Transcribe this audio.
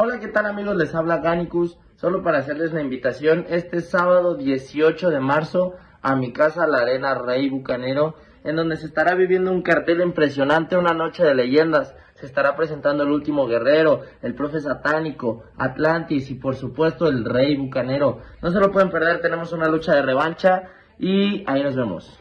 Hola, ¿qué tal amigos? Les habla Ganicus. Solo para hacerles la invitación este sábado 18 de marzo a mi casa, la Arena Rey Bucanero, en donde se estará viviendo un cartel impresionante, una noche de leyendas. Se estará presentando el último guerrero, el profe satánico, Atlantis y por supuesto el Rey Bucanero. No se lo pueden perder, tenemos una lucha de revancha y ahí nos vemos.